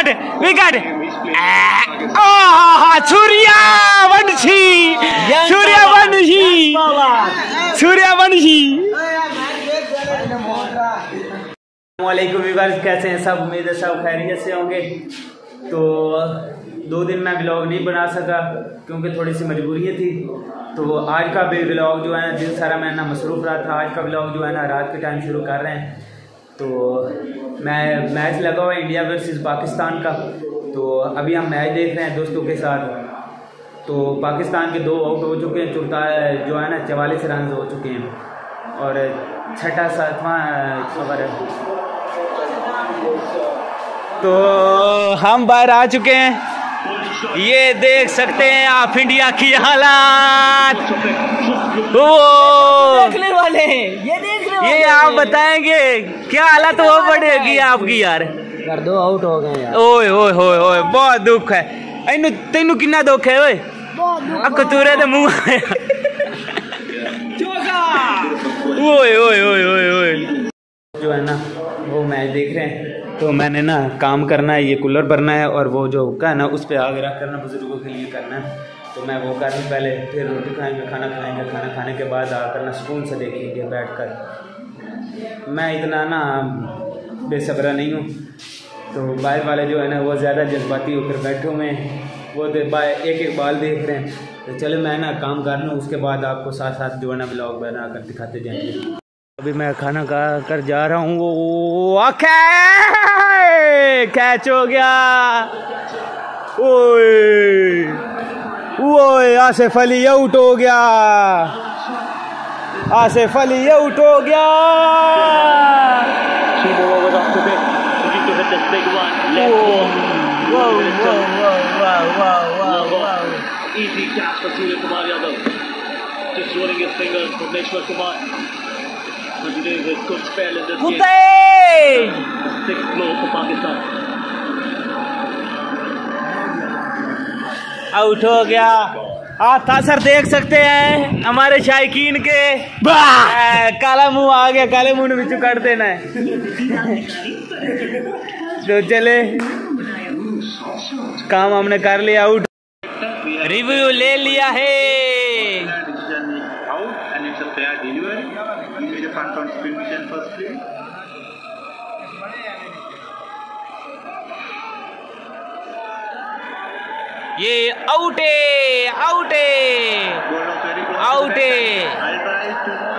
Wicket wicket Suryavanshi Suryavanshi Suryavanshi वालेकुम कैसे हैं सब? उम्मीद है सब खैरियत से होंगे। तो दो दिन मैं ब्लॉग नहीं बना सका क्योंकि थोड़ी सी मजबूरियाँ थी। तो आज का भी ब्लॉग जो है दिन सारा मैं ना मसरूफ़ रहा था। आज का ब्लॉग जो है ना रात के टाइम शुरू कर रहे हैं। तो मैं मैच लगा हुआ इंडिया वर्सेस पाकिस्तान का। तो अभी हम मैच देख रहे हैं दोस्तों के साथ। तो पाकिस्तान के दो आउट हो चुके हैं, चौथा, जो है ना, चवालीस रन हो चुके हैं। और छठा, सातवां खबर तो हम बाहर आ चुके हैं। ये देख सकते हैं आप इंडिया की हालात। वो देखने वाले ये देखने वाले ये आप बताएँगे क्या हालत वो पड़ेगी आपकी यार? कर दो आउट हो गए यार। ओए ओए ओए ओए बहुत दुख है। एनु तेनु कितना दुख है ओए? अब कतूरे दे मुँह आया। ओए ओए ओए ओए ओए। जो है ना वो मैच देख रहे हैं। तो मैंने ना काम करना है ये कूलर भरना है और वो जो का है ना उस पर आग रख करना बुज़ुर्गों के लिए करना है। तो मैं वो कर रही पहले फिर रोटी खाएँगे खाना खाएँगे खाना खाने के बाद आ करना सुकून से देखेंगे बैठ कर मैं इतना ना बेसब्रा नहीं हूँ। तो बाहर वाले जो है ना, वो ज़्यादा जज्बाती होकर बैठे हुए हैं। वो एक एक बाल देख रहे हैं। तो चलो मैं ना काम कर लूँ, उसके बाद आपको साथ साथ जो है ना ब्लॉग बना कर दिखाते जाएँगे। अभी मैं खाना खा कर जा रहा हूँ, वो कैच हो गया। ओए ओए आसिफ अली आउट हो गया। आसिफ अली आउट हो गया। आउट हो गया। आप तासर देख सकते हैं हमारे शायकीन के। आ, काला मुँह आ गया काले मुँह बिचू काट देना है। तो चले। काम हमने कर लिया आउट रिव्यू ले लिया है।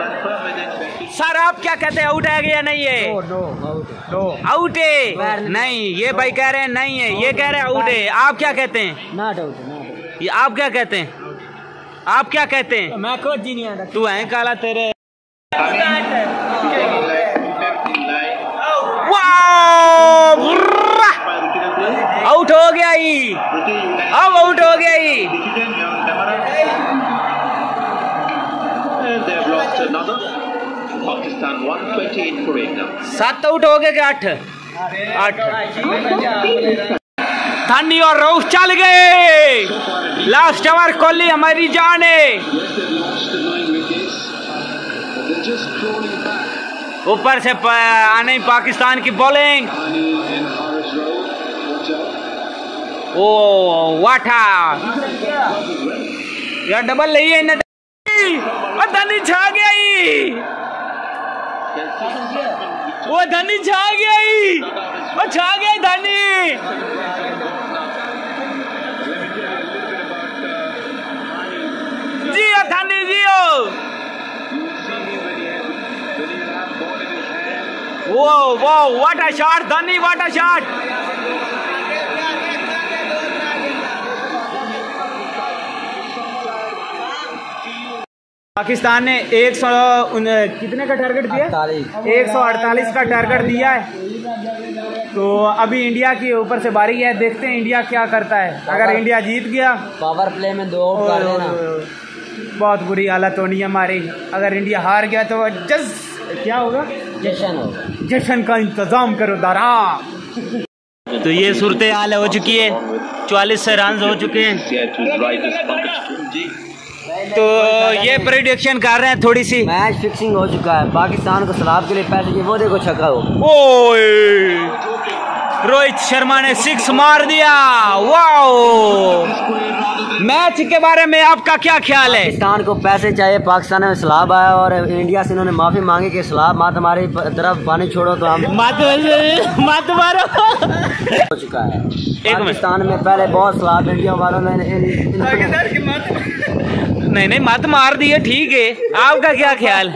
Confirm whether it's batting. Sir आप क्या कहते हैं आउट है या नहीं है? No no out out? है नहीं ये भाई कह रहे हैं नहीं है ये कह रहे हैं आउट है। आप क्या कहते हैं? नॉट आउट ये आप क्या कहते हैं? आप क्या कहते हैं? मैं कोच जी नहीं आता तू है काला तेरे. आउट हो गया ही सात आउट हो गए क्या आठ? आठ। धनी और राउस चल गए। लास्ट ओवर कोहली हमारी जान है। ऊपर से आने पाकिस्तान की बॉलिंग ओ, वाठा। यार डबल नहीं है इन्हें। धनी छा गया वो धनी छा गया वो छा गया धनी। जियो धनी, जियो। वो वो व्हाट अ शॉट, धनी व्हाट अ शॉट। पाकिस्तान ने एक सौ कितने का टारगेट दिया? एक सौ अड़तालीस का टारगेट दिया है। तो अभी इंडिया की ऊपर से बारी है देखते हैं इंडिया क्या करता है। अगर इंडिया जीत गया। पावर प्ले में दो बहुत बुरी हालत होनी है हमारी। अगर इंडिया हार गया तो जस क्या होगा? जशन होगा। जश्न का इंतज़ाम करो दारा। तो ये सूरत हाल हो चुकी है। चौवालीस रन हो चुके हैं। तो ये प्रिडिक्शन कर रहे हैं थोड़ी सी। मैच फिक्सिंग हो चुका है। पाकिस्तान को सलाब के लिए पैसे चाहिए वो देखो छक्का हो। रोहित शर्मा ने सिक्स मार दिया। वाओ! मैच के बारे में आपका क्या ख्याल है? पाकिस्तान को पैसे चाहिए पाकिस्तान में सलाब आया और इंडिया से इन्होंने माफ़ी मांगी कि सलाब मात हमारी तरफ़ पानी छोड़ो तो हम मत मत मारो। हो चुका है। पाकिस्तान में पहले बहुत सलाब इंडिया वालों ने नहीं नहीं मत मार दिए ठीक है। आपका क्या ख्याल?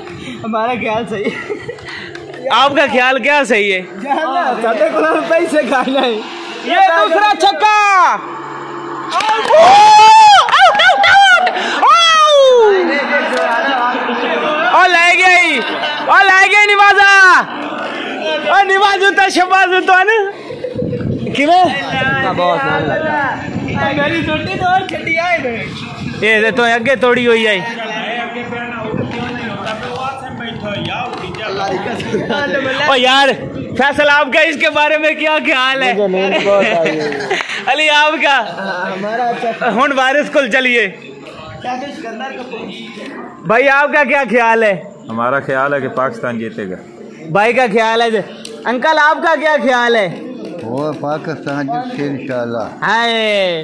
हमारा ख्याल सही आपका ख्याल क्या सही है? पैसे खाना है। ये दूसरा छक्का। और लै गया और लै निवाजा। निवाजू तो शबाजू तो न? है ये ते तो अगे तोड़ी हुई आई ओ यार फैसल आपका इसके बारे में क्या ख्याल है अली आपका हमारा हुन वारिस कुल चलिए भाई आपका क्या ख्याल है हमारा ख्याल है कि पाकिस्तान जीतेगा भाई का ख्याल है अंकल आपका क्या ख्याल है वो पाकिस्तान जीतते इंशाल्लाह हाय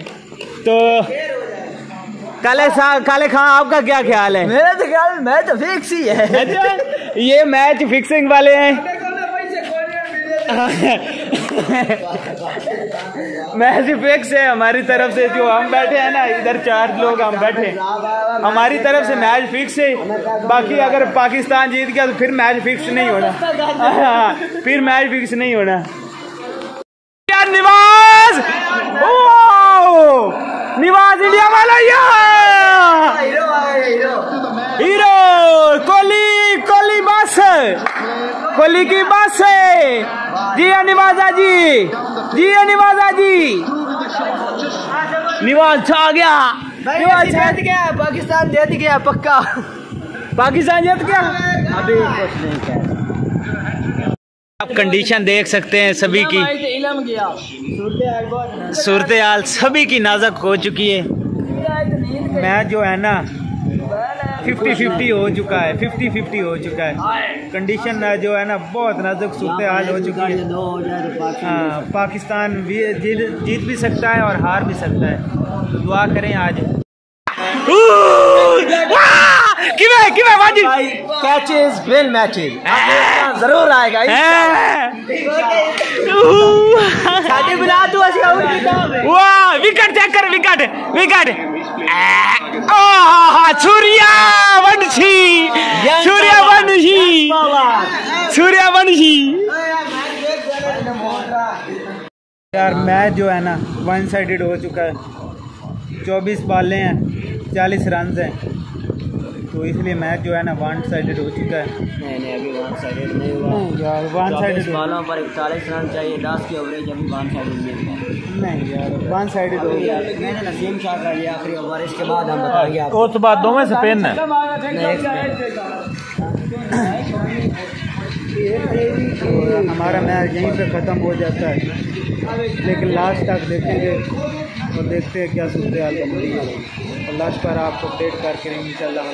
तो काले सा काले खां आपका क्या ख्याल है? मेरा तो ख्याल मैच तो फिक्स ही है। अच्छा ये मैच फिक्सिंग वाले हैं। मैच फिक्स है हमारी तरफ़ से जो हम बैठे हैं ना इधर चार लोग हम बैठे हैं। हमारी तरफ़ से मैच फिक्स है। बाकी अगर पाकिस्तान जीत गया तो फिर मैच फिक्स नहीं होना। फिर मैच फिक्स नहीं होना। यार निवाज! निवाज इंडिया वाला यार हीरो कोहली कोहली कोहली की बस है। जी निवाजा जी। जी निवाजा जी। निवाज छा गया। निवाज छा गया पाकिस्तान जीत गया पक्का? पाकिस्तान जीत गया अभी कुछ नहीं कह आप कंडीशन देख सकते हैं सभी की। इलम सूरत हाल सभी की नाजुक हो चुकी है। मैं जो है ना फिफ्टी फिफ्टी हो चुका है फिफ्टी फिफ्टी हो चुका है। कंडीशन जो है ना बहुत नाजुक सूरत हाल हो चुकी है। दो हो पाकिस्तान भी जीत जीत भी सकता है और हार भी सकता है। तो दुआ करें आज। किਵੇਂ किਵੇਂ वाजी कैचेस मैचेस ज़रूर आएगा wicket wicket. Suryavanshi Suryavanshi Suryavanshi. यार मैच जो है ना वन साइडेड हो चुका है। चौबीस बालें हैं चालीस रन हैं। तो इसलिए मैच जो है ना वन साइडेड हो चुका है। नहीं नहीं अभी वन साइडेड नहीं हुआ। यार वन साइडेड बॉलों पर इकतालीस रन चाहिए दस की ओवरेज अभी वन साइडेड नहीं हुआ नहीं यार वन साइडेड हो गया मैंने नसीम शाह कर लिया आखिरी ओवर इसके बाद हम बताएँगे आपको उस बाद दो में से पेन है। हमारा मैच यहीं पे ख़त्म हो जाता है। लेकिन लास्ट तक देखेंगे और देखते हैं क्या सूरत हाल बनती है। और लास्ट पर आपको अपडेट करके इंशाल्लाह।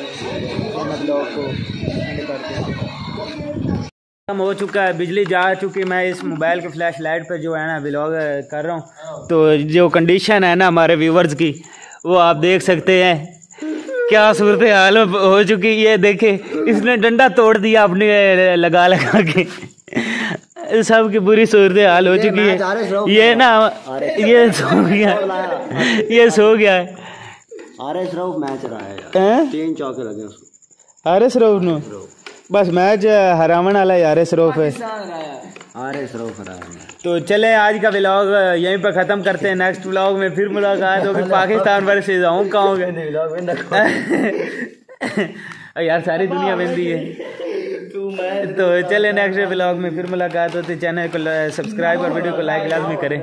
हम ब्लॉग को एंड करते हैं। खत्म हो चुका है बिजली जा चुकी मैं इस मोबाइल के फ्लैश लाइट पे जो है ना ब्लॉग कर रहा हूँ। तो जो कंडीशन है ना हमारे व्यूवर्स की वो आप देख सकते हैं। क्या सूरत हाल हो चुकी ये देखे। इसने डंडा तोड़ दिया अपने लगा लगा के। सब की बुरी सूरत हाल हो चुकी है। ये ना ये सो गया। ये सो गया है। आर एस मैच रहा है। तीन चौके लगे उसको। आर एस नु बस मैच हरावन वाला आर एस रऊफ है। आर है। तो चले आज का व्लॉग यहीं पर खत्म करते हैं। नेक्स्ट व्लॉग में फिर मुलाकात होगी। पाकिस्तान पर वर्सेज हूँ कहोगे यार सारी दुनिया बंदी है। तो चले नेक्स्ट व्लॉग में फिर मुलाकात होती। चैनल को सब्सक्राइब और वीडियो को लाइक लाजमी करें।